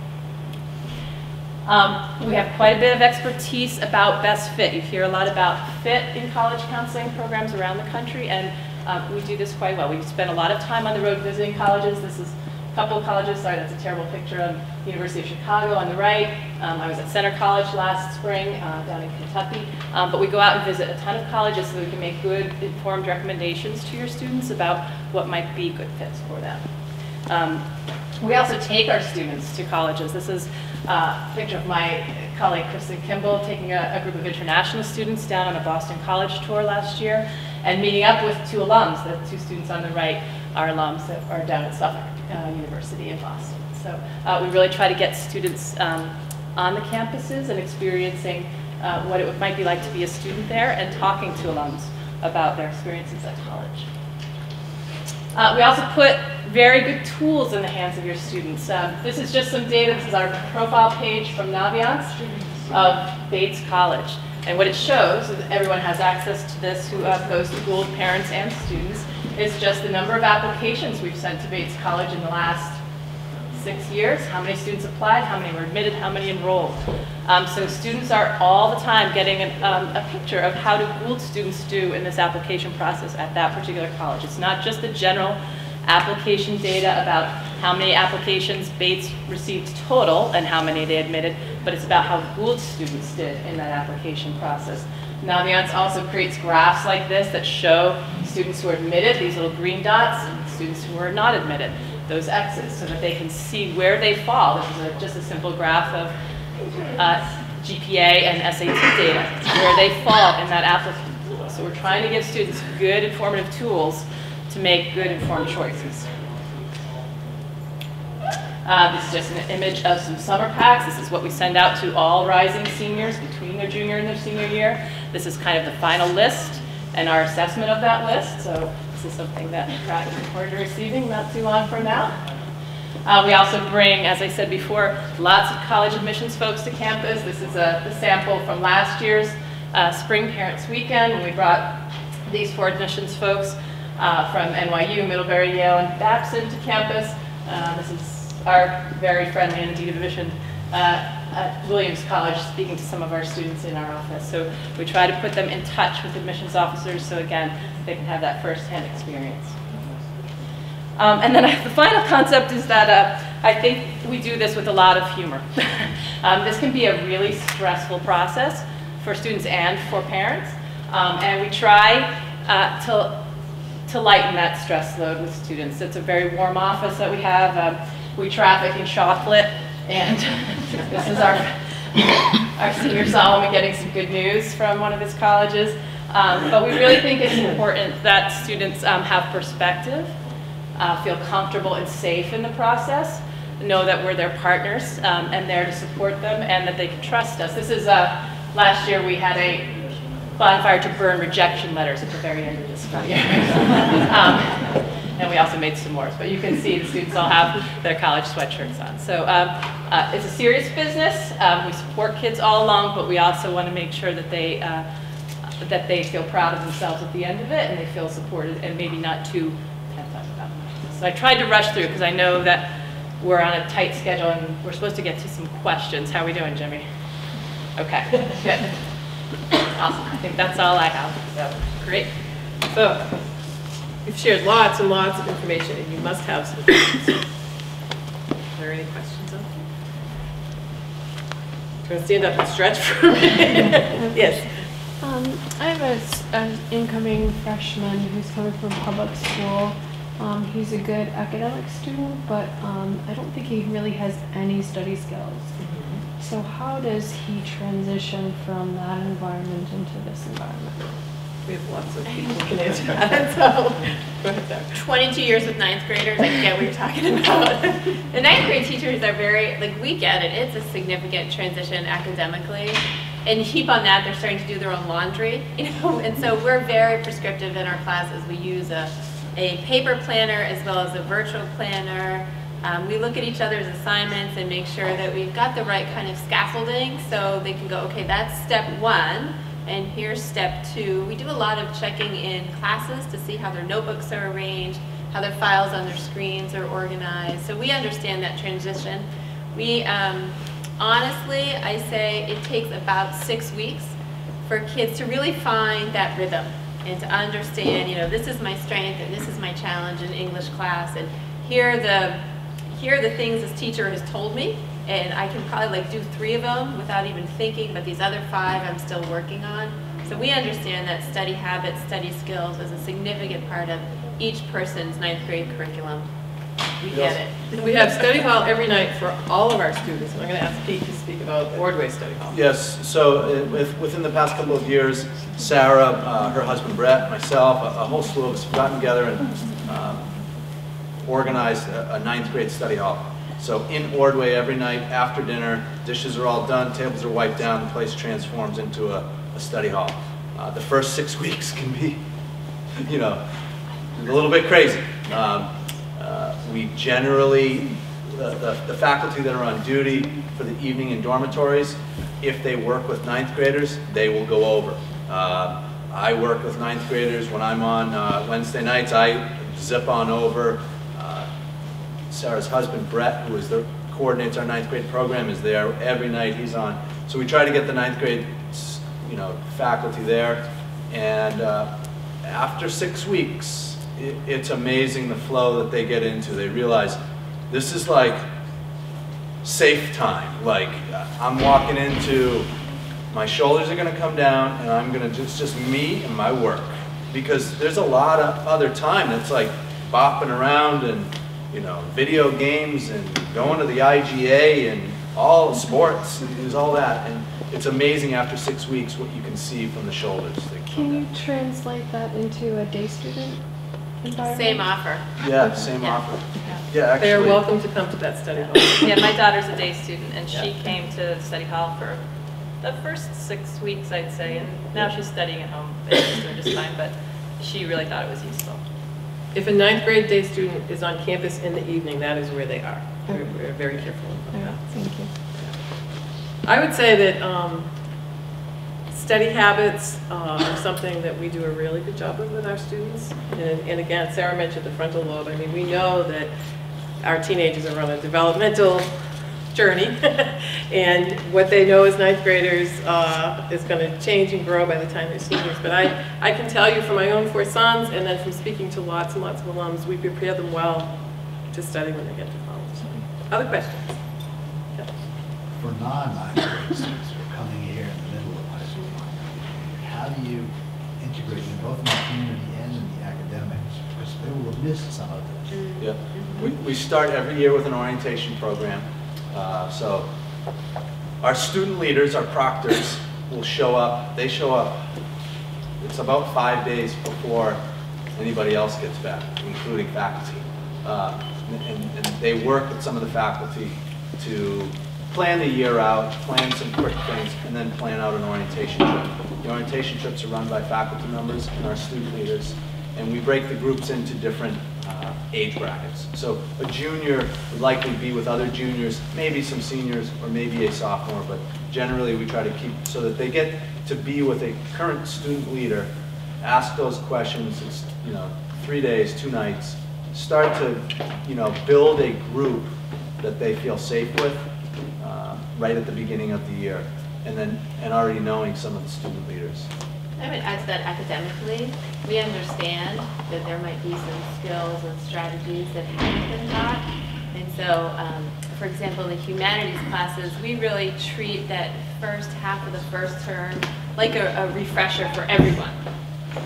Um, we have quite a bit of expertise about best fit. You hear a lot about fit in college counseling programs around the country, and uh, we do this quite well. We spend a lot of time on the road visiting colleges. This is couple of colleges. Sorry, that's a terrible picture of University of Chicago on the right. Um, I was at Centre College last spring uh, down in Kentucky. Um, but we go out and visit a ton of colleges so we can make good informed recommendations to your students about what might be good fits for them. Um, we also take our students to colleges. This is uh, a picture of my colleague Kristen Kimball taking a, a, group of international students down on a Boston College tour last year and meeting up with two alums. The two students on the right are alums that are down at Suffolk uh, University in Boston. So uh, we really try to get students um, on the campuses and experiencing uh, what it might be like to be a student there and talking to alums about their experiences at college. Uh, we also put very good tools in the hands of your students. Um, this is just some data. This is our profile page from Naviance of Bates College. And what it shows, is everyone has access to this who goes to Gould, parents and students, is just the number of applications we've sent to Bates College in the last six years, how many students applied, how many were admitted, how many enrolled. Um, so students are all the time getting an, um, a picture of how do Gould students do in this application process at that particular college. It's not just the general application data about how many applications Bates received total and how many they admitted, but it's about how Gould students did in that application process. Naviance also creates graphs like this that show students who are admitted, these little green dots, and students who are not admitted those X's so that they can see where they fall. This is a, just a simple graph of uh, GPA and SAT data, where they fall in that applicant pool. So we're trying to give students good informative tools to make good informed choices. Uh, this is just an image of some summer packs. This is what we send out to all rising seniors between their junior and their senior year. This is kind of the final list and our assessment of that list. So this is something that Pratt is forward to receiving not too long from now. Uh, we also bring, as I said before, lots of college admissions folks to campus. This is a, the sample from last year's uh, Spring Parents Weekend when we brought these four admissions folks uh, from NYU, Middlebury, Yale, and Babson to campus. Uh, this is our very friendly and indeed envisioned uh, at Williams College speaking to some of our students in our office. So we try to put them in touch with admissions officers so again, they can have that firsthand experience. Um, and then the final concept is that uh, I think we do this with a lot of humor. um, this can be a really stressful process for students and for parents. Um, and we try uh, to, to lighten that stress load with students. It's a very warm office that we have. Um, we traffic in chocolate and this is our, our senior Solomon getting some good news from one of his colleges. Um, but we really think it's important that students um, have perspective, uh, feel comfortable and safe in the process, know that we're their partners um, and there to support them and that they can trust us. This is, uh, last year we had a bonfire to burn rejection letters at the very end of this year. and we also made s'mores. But you can see the students all have their college sweatshirts on. So um, uh, it's a serious business. Um, we support kids all along, but we also want to make sure that they uh, that they feel proud of themselves at the end of it and they feel supported and maybe not too pent up about it. So I tried to rush through because I know that we're on a tight schedule and we're supposed to get to some questions. How are we doing, Jimmy? Okay, good. Awesome. I think that's all I have. So great. So You've shared lots and lots of information, and you must have some questions. Are there any questions on that? Going to stand up and stretch for a minute? yes. Um, I have an incoming freshman who's coming from public school, Um, he's a good academic student, but um, I don't think he really has any study skills. So how does he transition from that environment into this environment? We have lots of people who can answer that, so, go ahead, Sarah. 22 years with ninth graders, I get what you're talking about. the ninth grade teachers are very, like, we get it. It's a significant transition academically. And heap on that, they're starting to do their own laundry, you know? And so we're very prescriptive in our classes. We use a, a paper planner as well as a virtual planner. Um, we look at each other's assignments and make sure that we've got the right kind of scaffolding so they can go, okay, that's step one. And here's step two. We do a lot of checking in classes to see how their notebooks are arranged, how their files on their screens are organized. So we understand that transition. We, um, honestly, I say it takes about six weeks for kids to really find that rhythm and to understand, you know, this is my strength and this is my challenge in English class and here are the, here are the things this teacher has told me and I can probably like do three of them without even thinking, but these other five I'm still working on. So we understand that study habits, study skills is a significant part of each person's ninth grade curriculum. We get it. We have study hall every night for all of our students, and I'm going to ask Pete to speak about Ordway Study Hall. Yes, so uh, with- within the past couple of years, Sarah, uh, her husband Brett, myself, a a whole slew of us have gotten together and um, organized a a ninth grade study hall. So in Ordway, every night after dinner, dishes are all done, tables are wiped down, the place transforms into a a study hall. Uh, The first six weeks can be, you know, a little bit crazy. Um, uh, We generally, the, the- the faculty that are on duty for the evening in dormitories, if they work with ninth graders, they will go over. Uh, I work with ninth graders, when I'm on uh, Wednesday nights, I zip on over. Sarah's husband Brett, who is the coordinates our ninth grade program, is there every night he's on. So we try to get the ninth grade, you know, faculty there. And uh, after six weeks, i it's amazing the flow that they get into. They realize this is like safe time. Like uh, I'm walking into, my shoulders are gonna come down and I'm gonna just, just me and my work. Because there's a lot of other time that's like bopping around and, you know, video games and going to the IGA and all sports, and there's all that. And it's amazing after six weeks what you can see from the shoulders. They Can you down. translate that into a day student environment? Same offer. Yeah, same Yeah. offer. Yeah, actually. They are welcome to come to that study hall. Yeah, my daughter's a day student, and she Yeah. came to study hall for the first six weeks, I'd say, and now she's studying at home. and She's doing just fine, but she really thought it was useful. If a ninth grade day student is on campus in the evening, that is where they are. We're we're very careful about Yeah, that. thank you. I would say that um, study habits uh, are something that we do a really good job of with our students. And and again, Sarah mentioned the frontal lobe. I mean, we know that our teenagers are on a developmental journey. And what they know as ninth graders uh, is going to change and grow by the time they're seniors. But I, I can tell you from my own four sons, and then from speaking to lots and lots of alums, we prepare them well to study when they get to college. Other questions? Yeah. For non-ninth grade students who are coming here in the middle of high school, how do you integrate them both in the community and in the academics? Because they will have missed some of this. Yeah, we, we start every year with an orientation program. Uh, So our student leaders, our proctors, will show up, they show up, it's about five days before anybody else gets back, including faculty. Uh, And, and they work with some of the faculty to plan the year out, plan some quick things, and then plan out an orientation trip. The orientation trips are run by faculty members and our student leaders, and we break the groups into different uh, age brackets. So a junior would likely be with other juniors, maybe some seniors, or maybe a sophomore, but generally we try to keep, so that they get to be with a current student leader, ask those questions, it's, you know, three days, two nights, start to, you know, build a group that they feel safe with uh, right at the beginning of the year, and then, and already knowing some of the student leaders. I would add that academically, we understand that there might be some skills and strategies that haven't been taught. And so, um, for example, in the humanities classes, we really treat that first half of the first term like a, a refresher for everyone.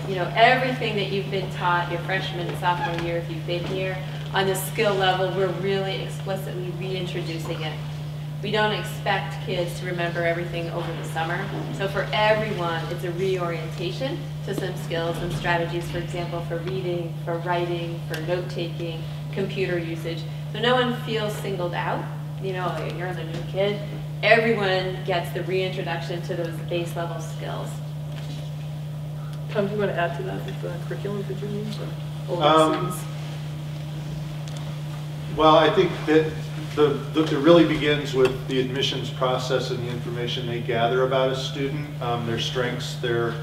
you know, everything that you've been taught your freshman and sophomore year, if you've been here, on the skill level, we're really explicitly reintroducing it. We don't expect kids to remember everything over the summer. So for everyone, it's a reorientation to some skills and strategies, for example, for reading, for writing, for note-taking, computer usage. So no one feels singled out. You know, you're the new kid. Everyone gets the reintroduction to those base level skills. Tom, do you want to add to that with the curriculum that you use or older Um, students? Well, I think that the, the- it really begins with the admissions process and the information they gather about a student, um, their strengths, their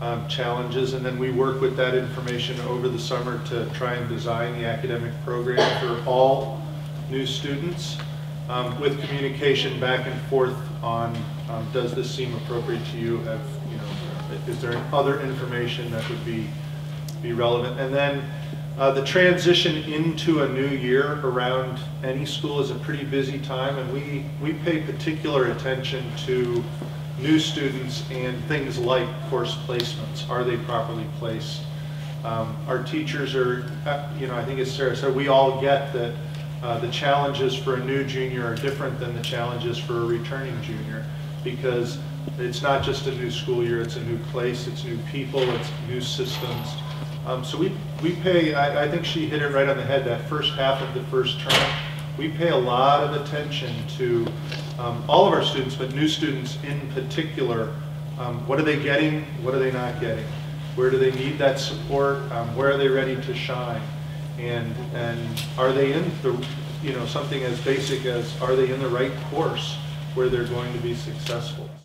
um, challenges, and then we work with that information over the summer to try and design the academic program for all new students, um, with communication back and forth on, um, does this seem appropriate to you? Have, you know, is there other information that would be, be relevant? And then uh, The transition into a new year around any school is a pretty busy time, and we, we pay particular attention to new students and things like course placements. Are they properly placed? Um, Our teachers are, uh, you know, I think as Sarah said, we all get that uh, the challenges for a new junior are different than the challenges for a returning junior, because it's not just a new school year, it's a new place, it's new people, it's new systems. Um, So we, we pay, I, I think she hit it right on the head, that first half of the first term, we pay a lot of attention to um, all of our students, but new students in particular. Um, What are they getting? What are they not getting? Where do they need that support? Um, Where are they ready to shine? And, and are they in the, you know, something as basic as, are they in the right course where they're going to be successful?